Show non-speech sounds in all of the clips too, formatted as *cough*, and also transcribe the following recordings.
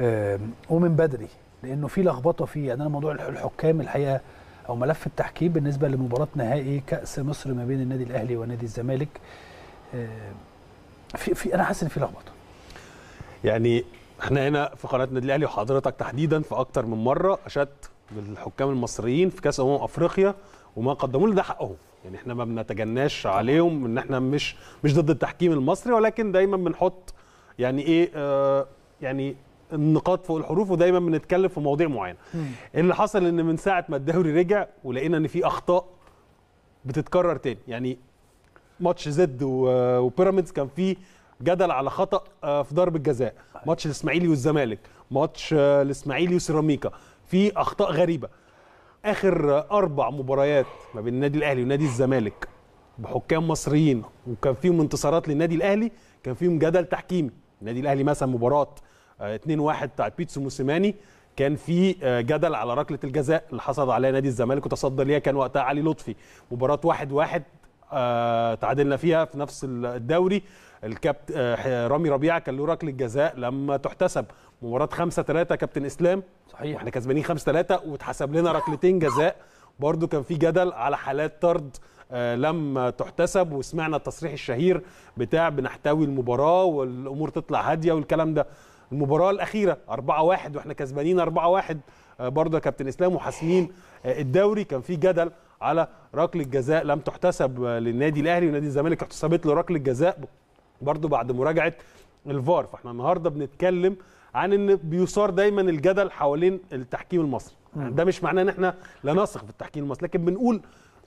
آم، ومن بدري لأنه في لخبطة فيه يعني أنا موضوع الح- الحكام الحقيقة أو ملف التحكيم بالنسبة لمباراة نهائي كأس مصر ما بين النادي الأهلي ونادي الزمالك آم، في في أنا حاسس إن في لخبطة. يعني إحنا هنا في قناة النادي الأهلي وحضرتك تحديدا في أكتر من مرة اشدت بالحكام المصريين في كأس أمم أفريقيا وما قدموا لنا ده حقهم. يعني إحنا ما بنتجناش عليهم إن إحنا مش مش ضد التحكيم المصري ولكن دايما بنحط يعني إيه آه يعني النقاط فوق الحروف ودايما بنتكلم في مواضيع معينة. اللي حصل إن من ساعة ما الدوري رجع ولقينا إن في أخطاء بتتكرر تاني. يعني ماتش زد وبيراميدز كان فيه جدل على خطأ آه، في ضربة جزاء. ماتش الإسماعيلي والزمالك. ماتش آه، الإسماعيلي وسيراميكا. في أخطاء غريبة. آخر أربع مباريات ما بين النادي الأهلي ونادي الزمالك بحكام مصريين وكان فيهم انتصارات للنادي الأهلي كان فيهم جدل تحكيمي. النادي الأهلي مثلا مباراة آه، 2-1 بتاعت بيتسو موسيماني. كان في آه، جدل على ركلة الجزاء اللي حصل عليها نادي الزمالك وتصدى ليها كان وقتها علي لطفي. مباراة 1-1 آه، تعادلنا فيها في نفس الدوري. الكابت آه، رامي ربيعة كان له ركلة جزاء لما تحتسب. مباراة 5 3 كابتن إسلام. صحيح. وإحنا كسبانين 5 3 واتحسب لنا ركلتين جزاء. برضو كان في جدل على حالات طرد لم تحتسب. وسمعنا التصريح الشهير بتاع بنحتوي المباراة والأمور تطلع هادية والكلام ده. المباراة الأخيرة 4 1 وإحنا كسبانين 4 1 برضه يا كابتن إسلام وحاسمين آه، الدوري. كان في جدل على ركلة جزاء لم تحتسب آه، للنادي الأهلي ونادي الزمالك احتسبت له ركلة جزاء برضه بعد مراجعة الفار. فإحنا النهارده بنتكلم عن إن بيثار دايما الجدل حوالين التحكيم المصري. ده مش معناه إن إحنا لا نثق في التحكيم المصري لكن بنقول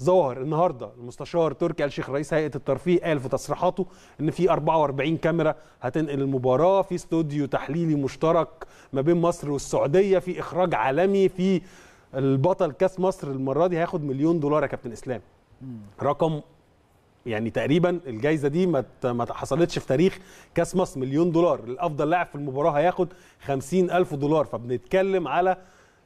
ظاهر النهارده المستشار تركي آل شيخ رئيس هيئة الترفيه قال في تصريحاته إن في 44 كاميرا هتنقل المباراة في استوديو تحليلي مشترك ما بين مصر والسعودية في إخراج عالمي في البطل كأس مصر المرة دي هياخد مليون دولار يا كابتن إسلام. رقم يعني تقريبا الجائزه دي ما حصلتش في تاريخ كأس مصر مليون دولار. الأفضل لاعب في المباراة هياخد خمسين ألف دولار. فبنتكلم على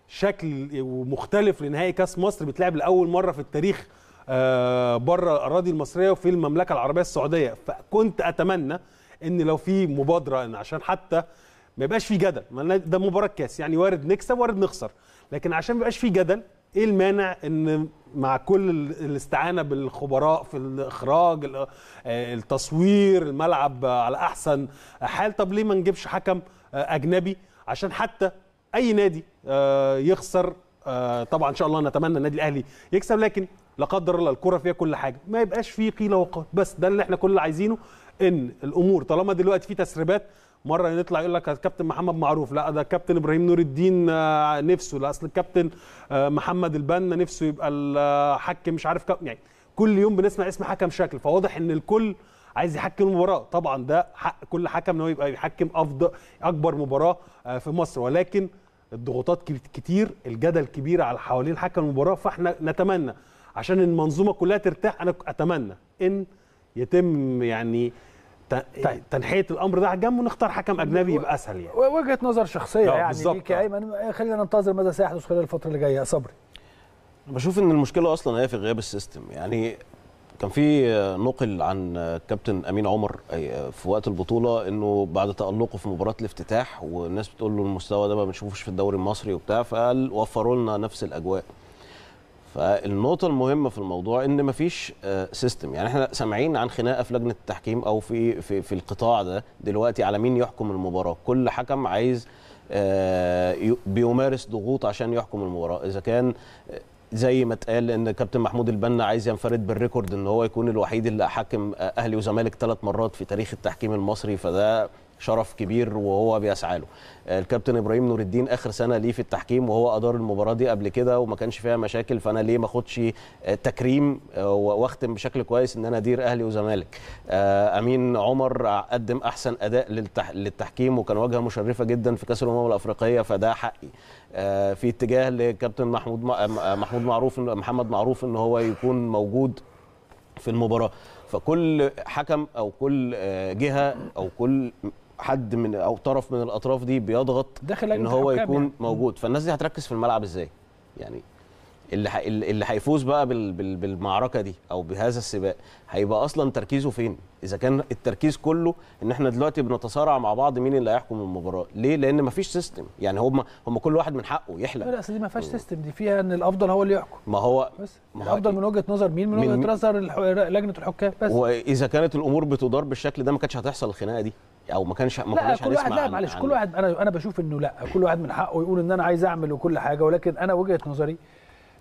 شكل مختلف لنهائي كاس مصر بيتلعب لأول مرة في التاريخ آه، بره الأراضي المصرية وفي المملكة العربية السعودية. فكنت أتمنى إن لو في مبادرة إن عشان حتى ما يبقاش في جدل. ده مباراة كاس يعني وارد نكسب وارد نخسر. لكن عشان ما يبقاش في جدل إيه المانع إن مع كل ال- الاستعانة بالخبراء في الإخراج ال- آه، التصوير الملعب على أحسن حال؟ طب ليه ما نجيبش حكم آه، أجنبي؟ عشان حتى أي نادي آه، يخسر آه، طبعا إن شاء الله نتمنى النادي الأهلي يكسب لكن لا قدر الله الكرة فيها كل حاجة. ما يبقاش فيه قيل وقال. بس ده اللي إحنا كل عايزينه إن الأمور طالما دلوقتي في تسريبات مرة يطلع يقول لك الكابتن محمد معروف. لا ده الكابتن إبراهيم نور الدين آه، نفسه. لا أصل الكابتن محمد البنا نفسه يبقى الحكم مش عارف يعني كل يوم بنسمع اسم حكم شكل. فواضح إن الكل عايز يحكم المباراة. طبعا ده حق كل حكم إن هو يبقى يحكم افضل أكبر مباراة في مصر. ولكن الضغوطات كت- كتير الجدل كبير على حوالين حكم المباراة فاحنا نتمنى عشان المنظومة كلها ترتاح أنا أتمنى إن يتم يعني ت- طيب. تنحية الأمر ده على جنب ونختار حكم أجنبي يبقى أسهل يعني وجهه نظر شخصية آه، يعني بالظبط، ليك يا. أيمن خلينا ننتظر ماذا سيحدث خلال الفترة اللي جاية يا صبري بشوف إن المشكلة أصلا هي في غياب السيستم يعني كان في نقل عن كابتن أمين عمر في وقت البطولة إنه بعد تألقه في مباراة الافتتاح والناس بتقول له المستوى ده ما بنشوفوش في الدوري المصري وبتاع فقال وفروا لنا نفس الأجواء. فالنقطة المهمة في الموضوع إن مفيش آه، سيستم يعني إحنا سامعين عن خناقة في لجنة التحكيم أو في في في القطاع ده دلوقتي على مين يحكم المباراة. كل حكم عايز آه، بيمارس ضغوط عشان يحكم المباراة. إذا كان آه، زي ما اتقال إن كابتن محمود البنا عايز ينفرد بالريكورد إن هو يكون الوحيد اللي حكم أهلي وزمالك ثلاث مرات في تاريخ التحكيم المصري فده شرف كبير وهو بيسعى له. آه، الكابتن إبراهيم نور الدين آخر سنة ليه في التحكيم وهو أدار المباراة دي قبل كده وما كانش فيها مشاكل فأنا ليه ما أخدش آه، تكريم آه، وأختم بشكل كويس إن أنا أدير أهلي وزمالك. أمين عمر قدم أحسن أداء للتح... للتحكيم وكان واجهة مشرفة جدا في كأس الأمم الأفريقية فده حقي. في اتجاه لكابتن محمود محمود معروف محمد معروف إن هو يكون موجود في المباراة. فكل حكم أو كل جهة أو كل حد من أو طرف من الأطراف دي بيضغط داخل إن هو يكون يعني. موجود. فالناس دي هتركز في الملعب إزاي؟ يعني اللي ح... اللي هيفوز بقى بال... بال... بالمعركة دي أو بهذا السباق هيبقى أصلا تركيزه فين؟ إذا كان التركيز كله إن إحنا دلوقتي بنتصارع مع بعض مين اللي هيحكم المباراة. ليه؟ لأن مفيش system يعني هم هم كل واحد من حقه يحلم. لا أصل دي ما فيهاش سيستم دي فيها إن الأفضل هو اللي يحكم. ما هو بس ما هو الافضل من وجهة نظر مين؟ من من- وجهة نظر الح- لجنة الحكام بس. وإذا كانت الأمور بتدار بالشكل ده ما كانتش هتحصل الخناقة دي. أو ما كانش ما لا كناش كل واحد لا معلش كل واحد أنا أنا بشوف إنه لا كل واحد من حقه يقول إن أنا عايز أعمل وكل حاجة ولكن أنا وجهة نظري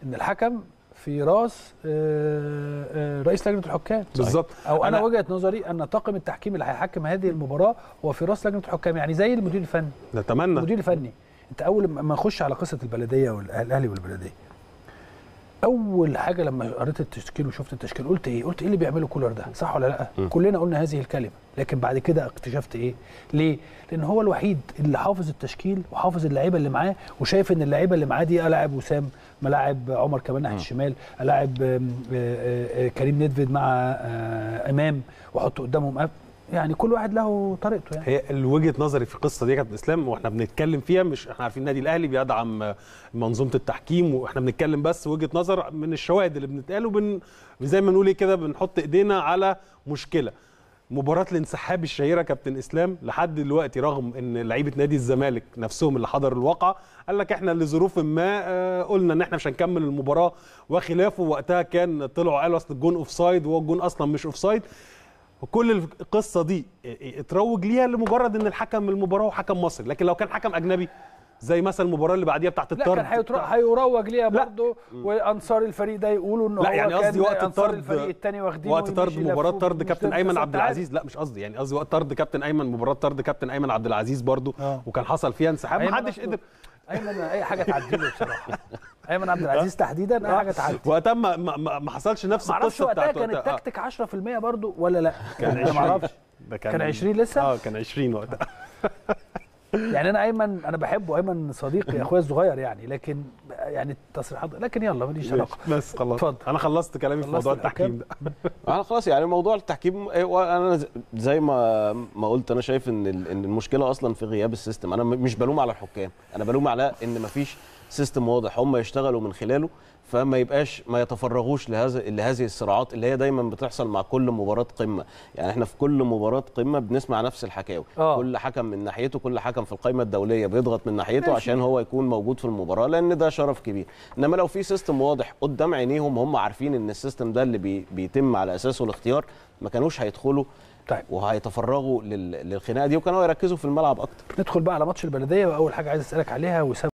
إن الحكم في رأس آه، آه، رئيس لجنة الحكام. بالظبط. أو أنا أنا- وجهة نظري أن طاقم التحكيم اللي هيحكم هذه المباراة هو في رأس لجنة الحكام يعني زي المدير الفني. نتمنى. المدير الفني. أنت أول ما نخش على قصة البلدية والاهلي والبلدية أول حاجة لما قريت التشكيل وشفت التشكيل قلت إيه؟ قلت إيه اللي بيعمله كولر ده؟ صح ولا لأ؟ م. كلنا قلنا هذه الكلمة لكن بعد كده اكتشفت إيه؟ ليه؟ لأن هو الوحيد اللي حافظ التشكيل وحافظ اللعيبة اللي معاه وشايف إن اللعيبة اللي معاه دي ألاعب وسام ملاعب عمر كمان ناحية الشمال ألاعب آم، آه، آه، كريم نيدفيد مع آه، إمام واحط قدامهم يعني كل واحد له طريقته يعني. هي وجهة نظري في القصة دي يا كابتن اسلام وإحنا بنتكلم فيها مش إحنا عارفين النادي الأهلي بيدعم منظومة التحكيم وإحنا بنتكلم بس وجهة نظر من الشواهد اللي بنتقال وبن زي ما نقول إيه كده بنحط إيدينا على مشكلة. مباراة الانسحاب الشهيرة كابتن إسلام لحد دلوقتي رغم إن لعيبة نادي الزمالك نفسهم اللي حضروا الواقعة قال لك إحنا لظروف ما آه، قلنا إن إحنا مش هنكمل المباراة وخلافه وقتها كان طلعوا قالوا أصل الجون offside وهو الجون أصلا مش offside وكل القصة دي اتروج ليها لمجرد إن الحكم المباراة هو حكم مصري لكن لو كان حكم أجنبي زي مثلا المباراة اللي بعديها بتاعت لا الطرد كان هيتر- هيروج ليها لا. برضه وأنصار الفريق ده يقولوا إن لا هو يعني قصدي وقت الطرد الفريق الثاني واخدينه وقت طرد مباراة طرد. كابتن أيمن عبد العزيز لا مش قصدي يعني قصدي وقت طرد كابتن أيمن مباراة طرد كابتن أيمن عبد العزيز برضو آه. وكان حصل فيها انسحاب محدش قدر أيمن أي حاجة تعدي له بصراحة أيمن عبد العزيز تحديدا أي حاجة تعدي وقتها ما, ما, حصلش نفس القصة وقتها بتاعت كان وقتها. آه. التكتيك 10% برضه ولا لأ كان ما 20 أعرفش كان 20 لسه؟ آه كان 20 وقتها يعني أنا أيمن أنا بحبه أيمن صديقي أخويا الصغير يعني لكن يعني التصريحات لكن يلا ماليش علاقة. بس خلاص. اتفضل. أنا خلصت كلامي في موضوع؟ التحكيم ده. *laughs* أنا خلاص يعني موضوع التحكيم إيه، وأنا ز- زي ما ما قلت أنا شايف إن ال- إن المشكلة أصلا في غياب السيستم. أنا مش بلوم على الحكام. أنا بلوم على إن مفيش system واضح هم يشتغلوا من خلاله فما يبقاش ما يتفرغوش لهذا لهذه الصراعات اللي هي دايما بتحصل مع كل مباراة قمة. يعني إحنا في كل مباراة قمة بنسمع نفس الحكاوي. آه. كل حكم من ناحيته كل حكم في القائمة الدولية بيضغط من ناحيته ماشي. عشان هو يكون موجود في المباراة لأن ده شرف كبير. إنما لو في system واضح قدام عينيهم هم عارفين إن ال system ده اللي بي بيتم على أساسه الاختيار ما كانوش هيدخلوا طيب. وهيتفرغوا لل- للخناقة دي وكانوا يركزوا في الملعب أكتر. ندخل بقى على ماتش البلدية وأول حاجة عايز أسألك عليها وسام